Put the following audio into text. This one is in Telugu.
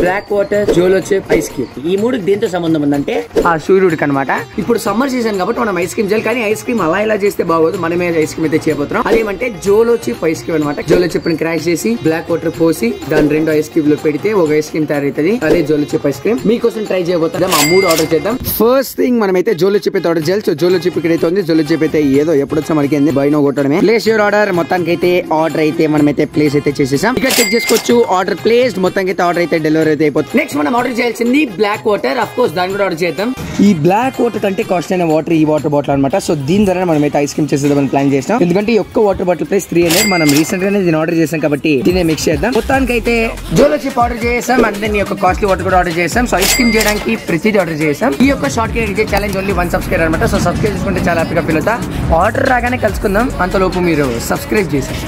Black water Jolo chip ice cube ఈ మూడు దేంతో సంబంధం ఉందంటే ఆ సూర్యుడికి అనమాట ఇప్పుడు సమ్మర్ సీజన్ కాబట్టి మనం ఐస్ క్రీమ్ చేయాలి. కానీ ఐస్ క్రీమ్ అలా ఇలా చేస్తే బాగోదు మనమే ఐస్ క్రీమ్ అయితే చేయబోతున్నాం. అదేమంటే జోలో చిప్ ఐస్ క్రీమ్ అనమాట జోలో చిప్ని క్రాష్ చేసి బ్లాక్ వాటర్ పోసి దాని రెండు ఐస్ క్యూబ్లో పెడితే ఒక ఐస్ క్రీమ్ తయారైతుంది అదే జోలో చిప్ ఐస్ క్రీమ్. మీకోసం ట్రై చేయబోతున్నాం. ఆ మూడు ఆర్డర్ చేద్దాం. ఫస్ట్ థింగ్ మనమైతే జోలో చిప్ అయితే ఆర్డర్ చేయాలి. సో జోలో చిప్ ఇక్కడైతే ఉంది. జోలో చిప్ అయితే ఏదో ఎప్పుడు వచ్చా మనకి బైనో కొట్టడమే. ప్లేస్ యువర్ ఆర్డర్ మొత్తానికి అయితే ఆర్డర్ అయితే మనమైతే ప్లేస్ అయితే చేసేసాం. ఇక్కడ చెక్ చేసుకోవచ్చు. ఆర్డర్ ప్లేస్ మొత్తానికి అయితే ఆర్డర్ అయితే డెలివరీ అయితే అయిపోతుంది. నెక్స్ట్ మనం ఆర్డర్ చేయాల్సింది బ్లాక్ వాటర్ అఫ్ కోర్స్ దాన్ని కూడా ఆర్డర్ చేద్దాం. ఈ బ్లాక్ వాటర్ కంటే కాస్ట్ అయిన వాటర్ ఈ వాటర్ బాటిల్ అనమాట సో దీని ద్వారా మనం అయితే ఐస్ క్రీమ్ చేసేదామని ప్లాన్ చేసాం ఎందుకంటే ఒక్క water bottle price three hundred మనం రీసెంట్ గానే దీన్ని ఆర్డర్ చేసాం కాబట్టి దీన్ని మిక్స్ చేద్దాం. మొత్తానికి అయితే జోలో చిప్ ఆర్డర్ చేసాం. అండ్ దెన్ ఈ యొక్క కాస్ట్లీ వాటర్ కూడా ఆర్డర్ చేసాం. సో ఐస్ క్రీమ్ చేయడానికి ప్రతిదీ ఆర్డర్ చేసాం. ఈ యొక్క shortcake challenge only one subscribe అనమాట సో సబ్స్క్రైబ్ చేసుకుంటే చాలా హ్యాపీగా ఫీల్ అవుతా. ఆర్డర్ రాగానే కలుసుకుందాం. అంతలోపు మీరు సబ్స్క్రైబ్ చేసాం